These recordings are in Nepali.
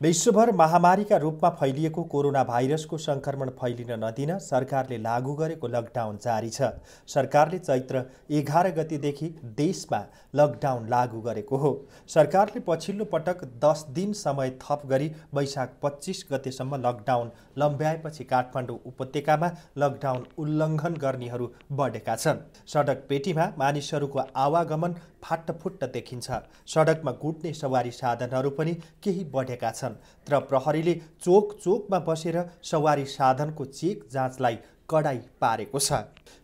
विश्वभर महामारीका रूपमा फैलिएको कोरोना भाइरसको सङ्क्रमण फैलिन नदिन सरकारले लागू गरेको लकडाउन जारी छ। सरकारले चैत्र एघार गतिदेखि देशमा लकडाउन लागू गरेको हो। सरकारले पछिल्लो पटक दस दिन समय थप गरी वैशाख पच्चिस गतेसम्म लकडाउन लम्ब्याएपछि काठमाडौँ उपत्यकामा लकडाउन उल्लङ्घन गर्नेहरू बढेका छन्। सडक पेटीमा मानिसहरूको आवागमन फाटफुट्ट देखिन्छ। सडकमा गुट्ने सवारी साधनहरू पनि केही बढेका छन् तर प्रहरीले चोक चोकमा बसेर सवारी साधनको चेक जाँचलाई कडाई पारेको छ।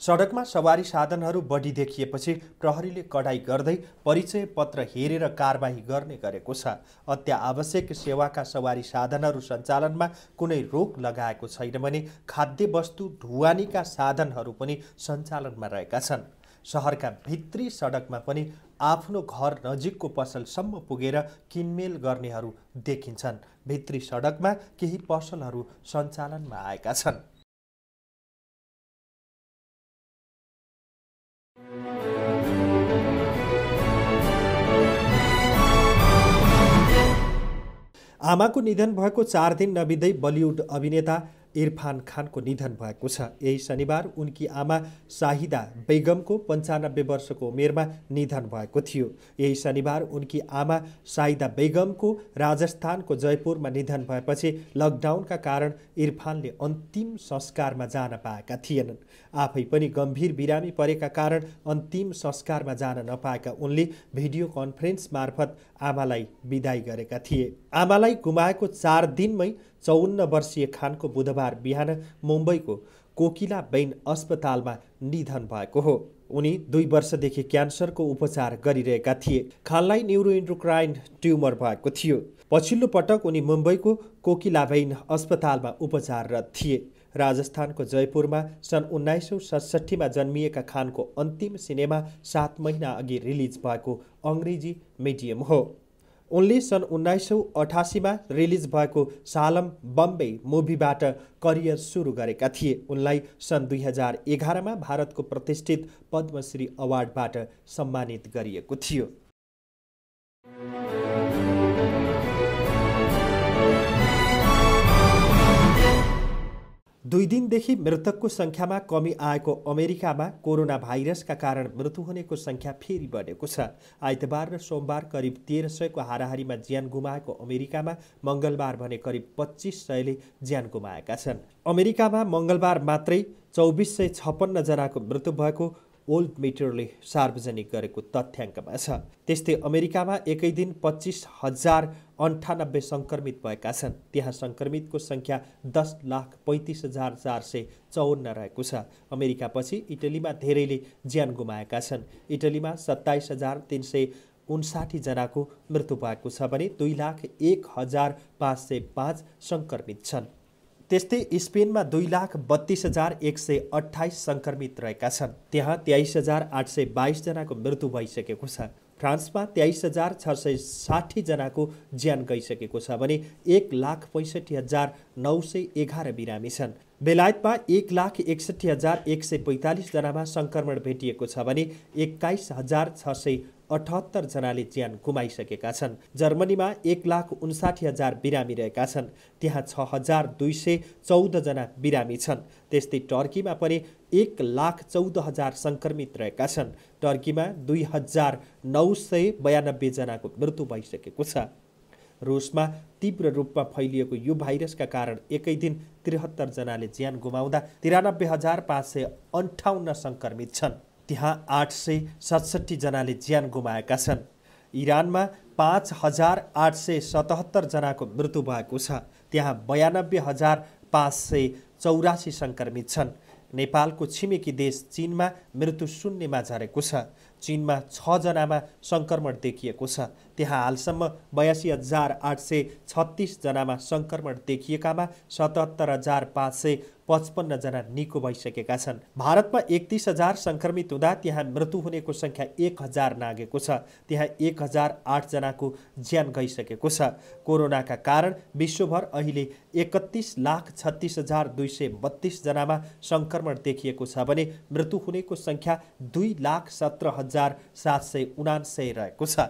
सडकमा सवारी साधनहरू बढी देखिएपछि प्रहरीले कडाई गर्दै परिचय पत्र हेरेर कारवाही गर्ने गरेको छ। अत्यावश्यक सेवाका सवारी साधनहरू सञ्चालनमा कुनै रोक लगाएको छैन भने खाद्य वस्तु ढुवानीका साधनहरू पनि सञ्चालनमा रहेका छन्। सहरका भित्री सडकमा पनि आफ्नो घर नजिकको पसलसम्म पुगेर किनमेल गर्नेहरू देखिन्छन्। भित्री सडकमा केही पसलहरू सञ्चालनमा आएका छन्। आमाको निधन भएको चार दिन नबित्दै बलिउड अभिनेता इरफान खानको निधन भएको छ। यही शनिबार उनकी आमा साहिदा बेगमको पन्चानब्बे वर्षको उमेरमा निधन भएको थियो। यही शनिबार उनकी आमा साहिदा बेगमको राजस्थानको जयपुरमा निधन भएपछि लकडाउनका कारण इरफानले अन्तिम संस्कारमा जान पाएका थिएनन्। आफै पनि गम्भीर बिरामी परेका कारण अन्तिम संस्कारमा जान नपाएका उनले भिडियो कन्फरेन्स मार्फत आमालाई विदाई गरेका थिए। आमालाई गुमाएको चार दिनमै चौन्न वर्षीय खानको बुधबार बिहान मुम्बईको कोकिला बैन अस्पतालमा निधन भएको हो। उनी दुई वर्षदेखि क्यान्सरको उपचार गरिरहेका थिए। खानलाई न्युरोइन्ड्रोक्राइन ट्युमर भएको थियो। पछिल्लो पटक उनी मुम्बईको कोकिलाबैन अस्पतालमा उपचाररत थिए। राजस्थानको जयपुरमा सन् उन्नाइस सौ सडसठीमा जन्मिएका खानको अन्तिम सिनेमा सात महिना अघि रिलिज भएको अङ्ग्रेजी मिडियम हो। उनले सन् उन्नाइस सौ अठासीमा रिलिज भएको सालम बम्बे मुभीबाट करियर सुरु गरेका थिए। उनलाई सन् दुई हजार एघारमा भारतको प्रतिष्ठित पद्मश्री अवार्डबाट सम्मानित गरिएको थियो। दुई दिनदेखि मृतकको सङ्ख्यामा कमी आएको अमेरिकामा कोरोना भाइरसका कारण मृत्यु हुनेको सङ्ख्या फेरि बढेको छ। आइतबार र सोमबार करिब तेह्र सयको हाराहारीमा ज्यान गुमाएको अमेरिकामा मङ्गलबार भने करिब पच्चिस सयले ज्यान गुमाएका छन्। अमेरिकामा मङ्गलबार मात्रै चौबिस सय छप्पन्नजनाको मृत्यु भएको ओल्ड मिटरले सार्वजनिक गरेको तथ्याङ्कमा छ। त्यस्तै अमेरिकामा एकै दिन पच्चिस हजार अन्ठानब्बे सङ्क्रमित भएका छन्। त्यहाँ सङ्क्रमितको सङ्ख्या दस लाख पैँतिस हजार चार सय चौन्न रहेको छ। अमेरिकापछि इटलीमा धेरैले ज्यान गुमाएका छन्। इटलीमा सत्ताइस हजार तिन सय उन्साठीजनाको मृत्यु भएको छ भने दुई लाख एक हजार पाँच सय पाँच सङ्क्रमित छन्। त्यस्तै स्पेनमा दुई लाख बत्तिस हजार एक सय अठाइस सङ्क्रमित रहेका छन्। त्यहाँ तेइस हजार आठ सय बाइसजनाको मृत्यु भइसकेको छ। फ्रान्समा तेइस हजार छ सय साठीजनाको ज्यान गइसकेको छ भने एक लाख पैँसठी हजार नौ सय एघार बिरामी छन्। बेलायतमा एक लाख एकसठी हजार एक सय पैँतालिसजनामा सङ्क्रमण भेटिएको छ भने एक्काइस हजार छ सय अठहत्तरजनाले ज्यान गुमाइसकेका छन्। जर्मनीमा एक लाख उन्साठी हजार बिरामी रहेका छन्। त्यहाँ छ हजार दुई सय चौधजना बिरामी छन्। त्यस्तै टर्कीमा पनि एक लाख चौध हजार सङ्क्रमित रहेका छन्। टर्कीमा दुई हजार नौ सय बयानब्बेजनाको मृत्यु भइसकेको छ। रुसमा तीव्र रूपमा फैलिएको यो भाइरसका कारण एकै दिन त्रिहत्तरजनाले ज्यान गुमाउँदा तिरानब्बे हजार पाँच सय अन्ठाउन्न सङ्क्रमित छन्। त्यहाँ आठ सय सतसट्ठीजनाले ज्यान गुमाएका छन्। इरानमा पाँच हजार आठ सय सतहत्तरजनाको मृत्यु भएको छ। त्यहाँ बयानब्बे हजार पाँच सय चौरासी सङ्क्रमित छन्। नेपालको छिमेकी देश चिनमा मृत्यु शून्यमा झरेको छ। चिनमा छजनामा सङ्क्रमण देखिएको छ। त्यहाँ हालसम्म बयासी हजार आठ सय छत्तिसजनामा सङ्क्रमण देखिएकामा सतहत्तर हजार पाँच सय पचपन्नजना निको भइसकेका छन्। भारतमा एकतिस हजार सङ्क्रमित हुँदा त्यहाँ मृत्यु हुनेको सङ्ख्या एक हजार नागेको छ। त्यहाँ एक हजार आठजनाको ज्यान गइसकेको छ। कोरोनाका कारण विश्वभर अहिले एकतिस लाख छत्तिस हजार दुई सय बत्तिसजनामा सङ्क्रमण देखिएको छ भने मृत्यु हुनेको सङ्ख्या दुई लाख सत्र हजार सात सय उनासय रहेको छ।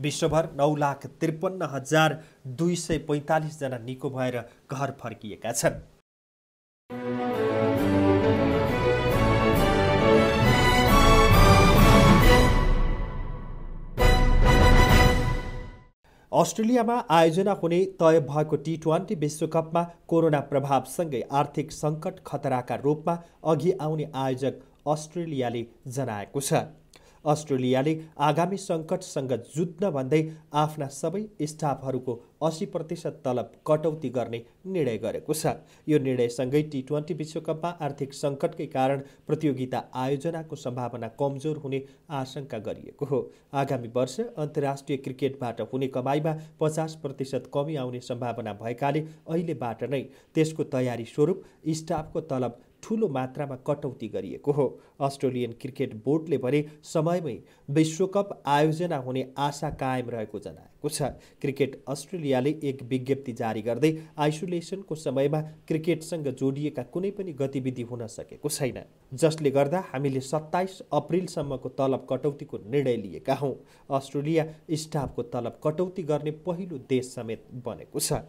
विश्वभर नौ लाख त्रिपन्न हजार दुई सय पैँतालिसजना निको भएर घर फर्किएका छन्। अस्ट्रेलियामा आयोजना हुने तय भएको टी ट्वेन्टी विश्वकपमा कोरोना प्रभावसँगै आर्थिक सङ्कट खतराका रूपमा अघि आउने आयोजक अस्ट्रेलियाले जनाएको छ। अस्ट्रेलियाले आगामी सङ्कटसँग जुझ्न भन्दै आफ्ना सबै स्टाफहरूको अस्सी प्रतिशत तलब कटौती गर्ने निर्णय गरेको छ। यो निर्णयसँगै टी ट्वेन्टी विश्वकपमा आर्थिक सङ्कटकै कारण प्रतियोगिता आयोजनाको सम्भावना कमजोर हुने आशंका गरिएको हो। आगामी वर्ष अन्तर्राष्ट्रिय क्रिकेटबाट हुने कमाइमा पचास प्रतिशत कमी आउने सम्भावना भएकाले अहिलेबाट नै त्यसको तयारी स्वरूप स्टाफको तलब ठुलो मात्रामा कटौती गरिएको हो। अस्ट्रेलियन क्रिकेट बोर्डले भने समयमै विश्वकप आयोजना हुने आशा कायम रहेको जनाएको छ। क्रिकेट अस्ट्रेलियाले एक विज्ञप्ति जारी गर्दै आइसोलेसनको समयमा क्रिकेटसँग जोडिएका कुनै पनि गतिविधि हुन सकेको छैन। जसले गर्दा हामीले सत्ताइस अप्रिलसम्मको तलब कटौतीको निर्णय लिएका हौँ। अस्ट्रेलिया स्टाफको तलब कटौती गर्ने पहिलो देश समेत बनेको छ।